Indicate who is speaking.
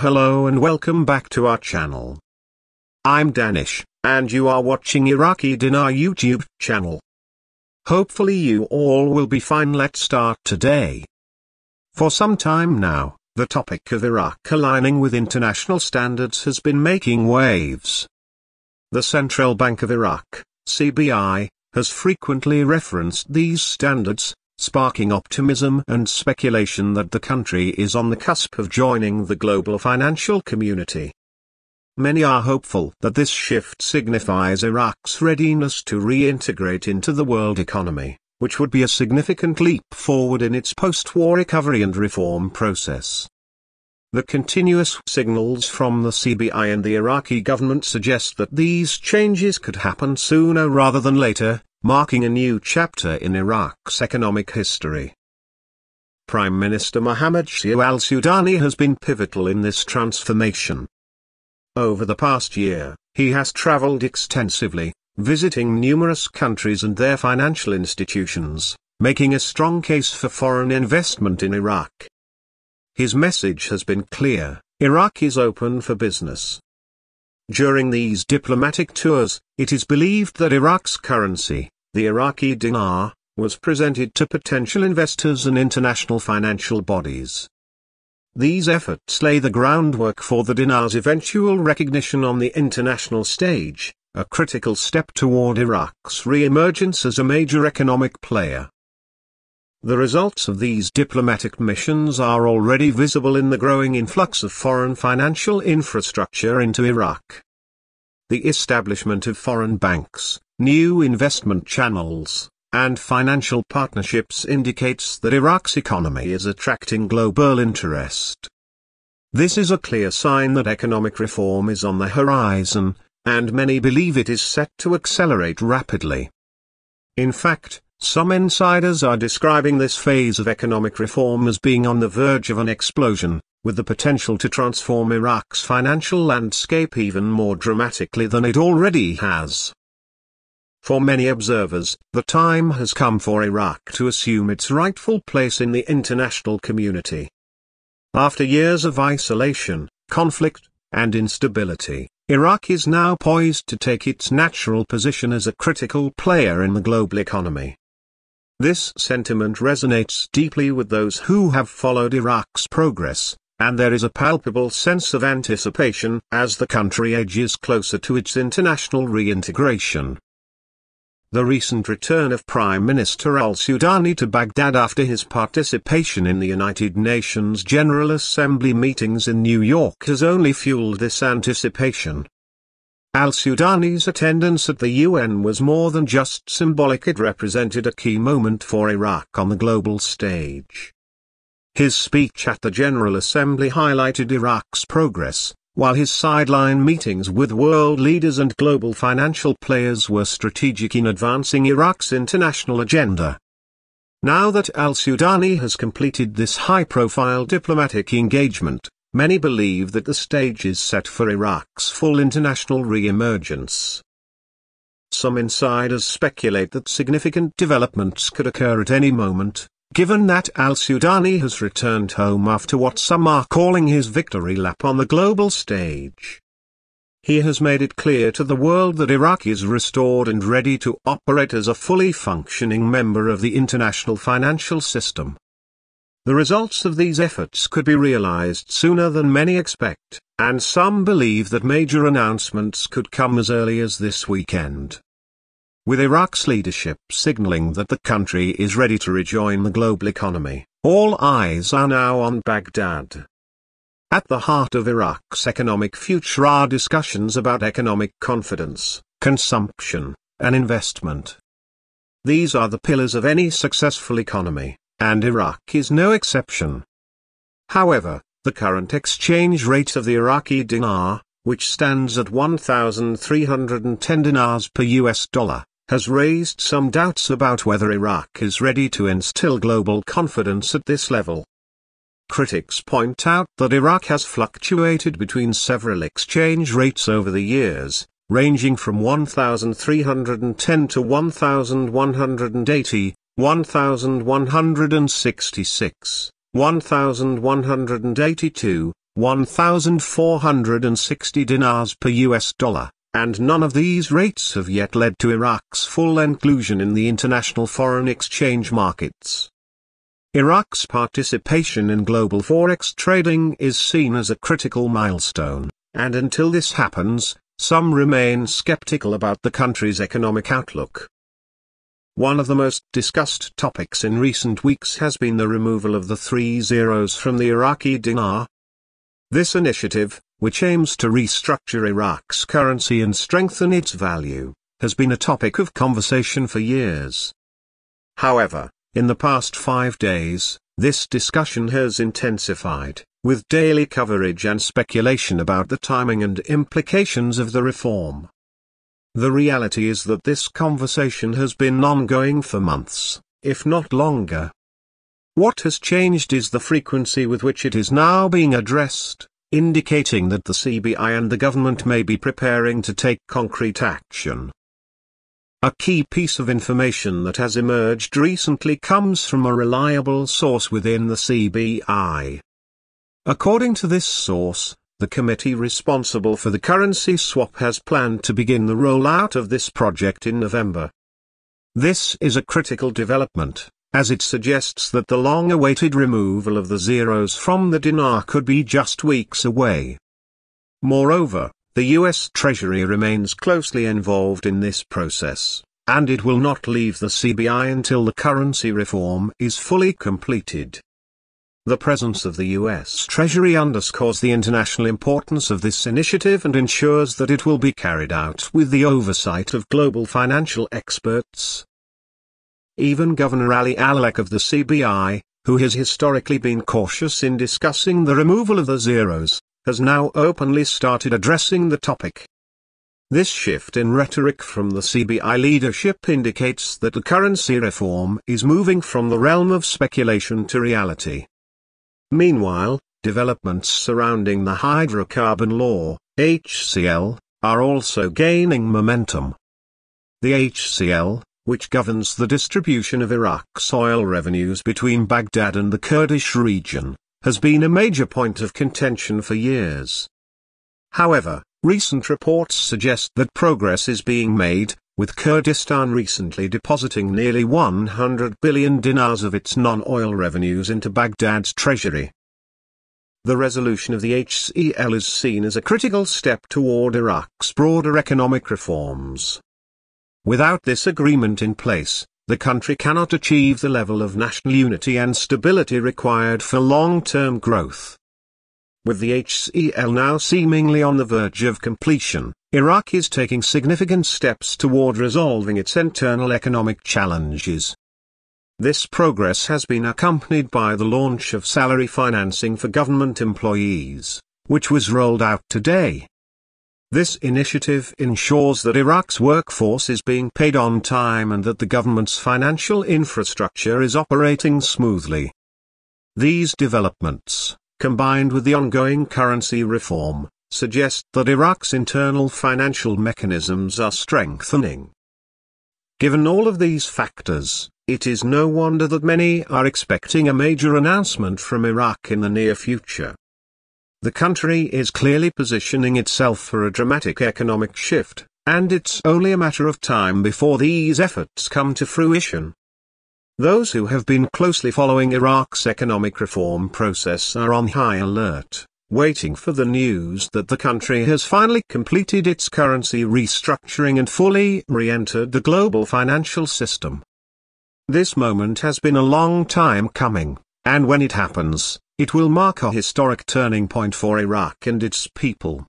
Speaker 1: Hello and welcome back to our channel. I'm Danish, and you are watching Iraqi Dinar YouTube channel. Hopefully you all will be fine let's start today. For some time now, the topic of Iraq aligning with international standards has been making waves. The Central Bank of Iraq, CBI, has frequently referenced these standards, sparking optimism and speculation that the country is on the cusp of joining the global financial community. Many are hopeful that this shift signifies Iraq's readiness to reintegrate into the world economy, which would be a significant leap forward in its post-war recovery and reform process. The continuous signals from the CBI and the Iraqi government suggest that these changes could happen sooner rather than later, marking a new chapter in Iraq's economic history. Prime Minister Mohammed Shia al-Sudani has been pivotal in this transformation. Over the past year, he has traveled extensively, visiting numerous countries and their financial institutions, making a strong case for foreign investment in Iraq. His message has been clear, Iraq is open for business. During these diplomatic tours, it is believed that Iraq's currency, the Iraqi dinar, was presented to potential investors and international financial bodies. These efforts lay the groundwork for the dinar's eventual recognition on the international stage, a critical step toward Iraq's re-emergence as a major economic player. The results of these diplomatic missions are already visible in the growing influx of foreign financial infrastructure into Iraq. The establishment of foreign banks, new investment channels, and financial partnerships indicates that Iraq's economy is attracting global interest. This is a clear sign that economic reform is on the horizon, and many believe it is set to accelerate rapidly. In fact, some insiders are describing this phase of economic reform as being on the verge of an explosion, with the potential to transform Iraq's financial landscape even more dramatically than it already has. For many observers, the time has come for Iraq to assume its rightful place in the international community. After years of isolation, conflict, and instability, Iraq is now poised to take its natural position as a critical player in the global economy. This sentiment resonates deeply with those who have followed Iraq's progress, and there is a palpable sense of anticipation as the country edges closer to its international reintegration. The recent return of Prime Minister al-Sudani to Baghdad after his participation in the United Nations General Assembly meetings in New York has only fueled this anticipation. Al-Sudani's attendance at the UN was more than just symbolic it represented a key moment for Iraq on the global stage. His speech at the General Assembly highlighted Iraq's progress, while his sideline meetings with world leaders and global financial players were strategic in advancing Iraq's international agenda. Now that al-Sudani has completed this high-profile diplomatic engagement, Many believe that the stage is set for Iraq's full international re-emergence. Some insiders speculate that significant developments could occur at any moment, given that al-Sudani has returned home after what some are calling his victory lap on the global stage. He has made it clear to the world that Iraq is restored and ready to operate as a fully functioning member of the international financial system. The results of these efforts could be realized sooner than many expect, and some believe that major announcements could come as early as this weekend. With Iraq's leadership signaling that the country is ready to rejoin the global economy, all eyes are now on Baghdad. At the heart of Iraq's economic future are discussions about economic confidence, consumption, and investment. These are the pillars of any successful economy and Iraq is no exception. However, the current exchange rate of the Iraqi dinar, which stands at 1,310 dinars per US dollar, has raised some doubts about whether Iraq is ready to instill global confidence at this level. Critics point out that Iraq has fluctuated between several exchange rates over the years, ranging from 1,310 to 1,180, 1166, 1182, 1,460 dinars per US dollar, and none of these rates have yet led to Iraq's full inclusion in the international foreign exchange markets. Iraq's participation in global forex trading is seen as a critical milestone, and until this happens, some remain skeptical about the country's economic outlook. One of the most discussed topics in recent weeks has been the removal of the three zeros from the Iraqi dinar. This initiative, which aims to restructure Iraq's currency and strengthen its value, has been a topic of conversation for years. However, in the past five days, this discussion has intensified with daily coverage and speculation about the timing and implications of the reform. The reality is that this conversation has been ongoing for months, if not longer. What has changed is the frequency with which it is now being addressed, indicating that the CBI and the government may be preparing to take concrete action. A key piece of information that has emerged recently comes from a reliable source within the CBI. According to this source, the committee responsible for the currency swap has planned to begin the rollout of this project in November. This is a critical development, as it suggests that the long-awaited removal of the zeros from the dinar could be just weeks away. Moreover, the US Treasury remains closely involved in this process, and it will not leave the CBI until the currency reform is fully completed. The presence of the U.S. Treasury underscores the international importance of this initiative and ensures that it will be carried out with the oversight of global financial experts. Even Governor Ali Al-Malek of the CBI, who has historically been cautious in discussing the removal of the zeros, has now openly started addressing the topic. This shift in rhetoric from the CBI leadership indicates that the currency reform is moving from the realm of speculation to reality. Meanwhile, developments surrounding the hydrocarbon law, HCL, are also gaining momentum. The HCL, which governs the distribution of Iraq's oil revenues between Baghdad and the Kurdish region, has been a major point of contention for years. However, recent reports suggest that progress is being made, with Kurdistan recently depositing nearly 100 billion dinars of its non-oil revenues into Baghdad's treasury. The resolution of the HCL is seen as a critical step toward Iraq's broader economic reforms. Without this agreement in place, the country cannot achieve the level of national unity and stability required for long-term growth. With the HCL now seemingly on the verge of completion, Iraq is taking significant steps toward resolving its internal economic challenges. This progress has been accompanied by the launch of salary financing for government employees, which was rolled out today. This initiative ensures that Iraq's workforce is being paid on time and that the government's financial infrastructure is operating smoothly. These developments, combined with the ongoing currency reform, suggest that Iraq's internal financial mechanisms are strengthening. Given all of these factors, it is no wonder that many are expecting a major announcement from Iraq in the near future. The country is clearly positioning itself for a dramatic economic shift, and it's only a matter of time before these efforts come to fruition. Those who have been closely following Iraq's economic reform process are on high alert waiting for the news that the country has finally completed its currency restructuring and fully re-entered the global financial system. This moment has been a long time coming, and when it happens, it will mark a historic turning point for Iraq and its people.